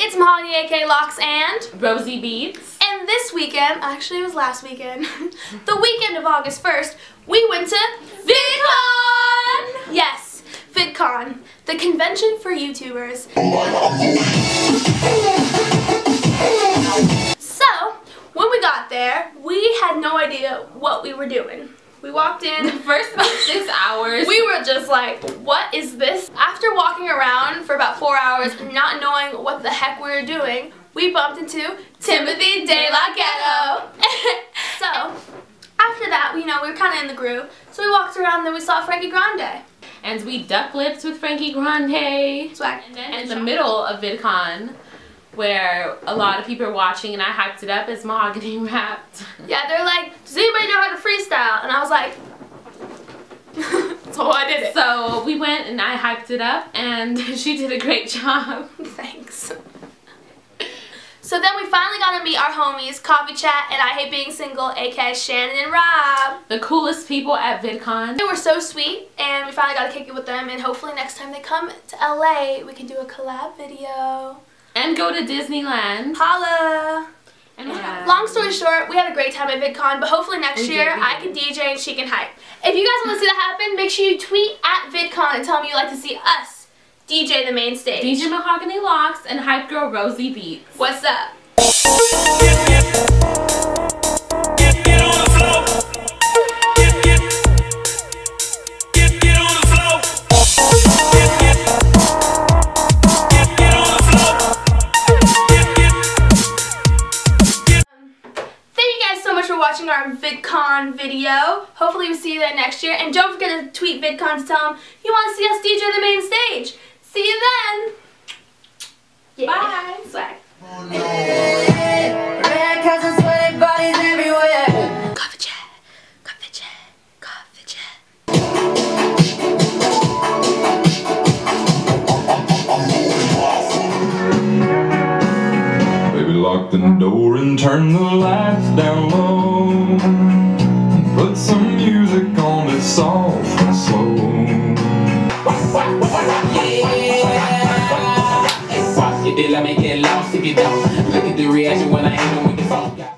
it's Mahogany AK LOX and Rosie Beatz. And this weekend, actually it was last weekend, the weekend of August 1st, we went to VidCon! Yes, VidCon, the convention for YouTubers. So, when we got there, we had no idea what we were doing. We walked in. The first about six hours. We were just like, what is this? After walking around about four hours, not knowing what the heck we were doing, we bumped into Timothy DeLaGhetto. so, after that, you know, we were kind of in the groove. So we walked around and then we saw Frankie Grande. And we duck lips with Frankie Grande. Swag. And then in the middle of VidCon, where a lot of people are watching and I hyped it up as Mahogany rapped. Yeah, they're like, does anybody know how to freestyle? And I was like, so I did it. So we went and I hyped it up and she did a great job. Thanks. So then we finally got to meet our homies, Coffee Chat and I Hate Being Single, aka Shannon and Rob. The coolest people at VidCon. They were so sweet and we finally got to kick it with them and hopefully next time they come to LA we can do a collab video. And go to Disneyland. Holla! Long story short, we had a great time at VidCon, but hopefully next We year did, I can DJ and she can hype. If you guys want to see that happen, make sure you tweet at VidCon and tell me you'd like to see us DJ the main stage. DJ Mahogany LOX and Hype Girl Rosie Beatz. What's up? Our VidCon video. Hopefully we see you there next year. And don't forget to tweet VidCon to tell them you want to see us DJ the main stage. See you then. Yeah. Bye. Swag. Red cousins, sweaty bodies everywhere. Coffee chat. Coffee chat. Coffee chat. Baby, lock the door and turn the lights down low. Soft and slow. Yeah. You did let me get lost if you don't. Look at the reaction when I hit him with the phone.